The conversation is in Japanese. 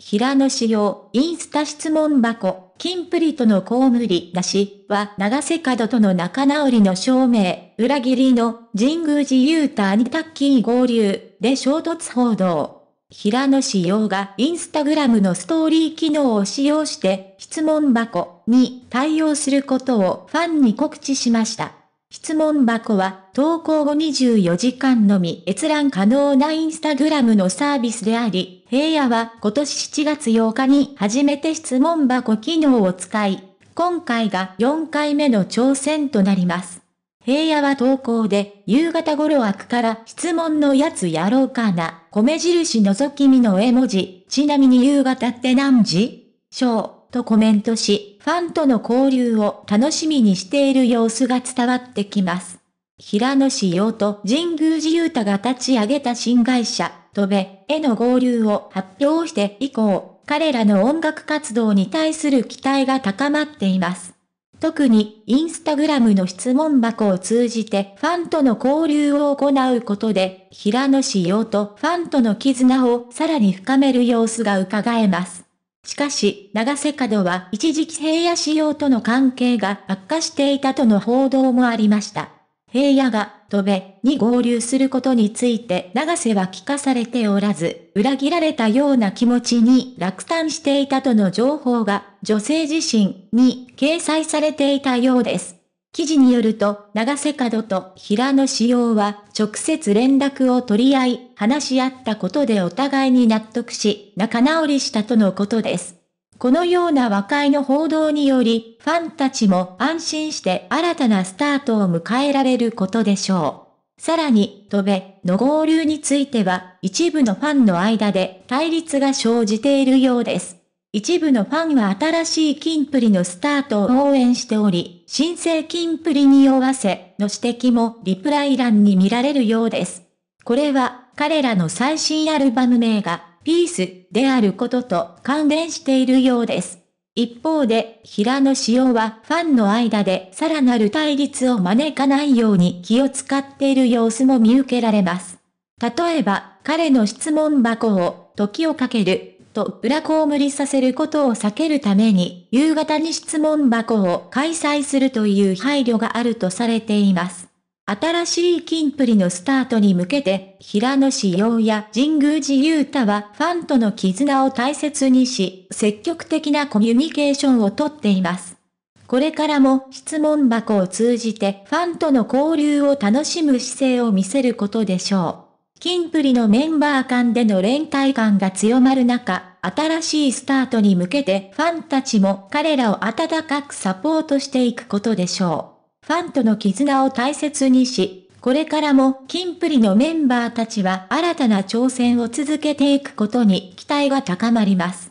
平野仕様、インスタ質問箱、キンプリとの公務りなしは長瀬角との仲直りの証明、裏切りの神宮寺勇太にタッキー合流で衝突報道。平野仕様がインスタグラムのストーリー機能を使用して質問箱に対応することをファンに告知しました。質問箱は投稿後24時間のみ閲覧可能なインスタグラムのサービスであり、平野は今年7月8日に初めて質問箱機能を使い、今回が4回目の挑戦となります。平野は投稿で、夕方頃開くから質問のやつやろうかな、米印覗き見の絵文字、ちなみに夕方って何時？ショー。とコメントし、ファンとの交流を楽しみにしている様子が伝わってきます。平野志陽と神宮寺勇太が立ち上げた新会社、戸べへの合流を発表して以降、彼らの音楽活動に対する期待が高まっています。特に、インスタグラムの質問箱を通じてファンとの交流を行うことで、平野志陽とファンとの絆をさらに深める様子が伺えます。しかし、長瀬角は一時期平野仕様との関係が悪化していたとの報道もありました。平野が、戸部に合流することについて長瀬は聞かされておらず、裏切られたような気持ちに落胆していたとの情報が女性自身に掲載されていたようです。記事によると、長瀬角と平野志陽は直接連絡を取り合い、話し合ったことでお互いに納得し、仲直りしたとのことです。このような和解の報道により、ファンたちも安心して新たなスタートを迎えられることでしょう。さらに、戸部の合流については、一部のファンの間で対立が生じているようです。一部のファンは新しいキンプリのスタートを応援しており、新生キンプリに合わせの指摘もリプライ欄に見られるようです。これは彼らの最新アルバム名がピースであることと関連しているようです。一方で、平野紫耀はファンの間でさらなる対立を招かないように気を使っている様子も見受けられます。例えば、彼の質問箱を時をかけると裏こ無理させることを避けるために、夕方に質問箱を開催するという配慮があるとされています。新しいキンプリのスタートに向けて、平野志陽や神宮寺勇太はファンとの絆を大切にし、積極的なコミュニケーションをとっています。これからも質問箱を通じてファンとの交流を楽しむ姿勢を見せることでしょう。キンプリのメンバー間での連帯感が強まる中、新しいスタートに向けてファンたちも彼らを温かくサポートしていくことでしょう。ファンとの絆を大切にし、これからもキンプリのメンバーたちは新たな挑戦を続けていくことに期待が高まります。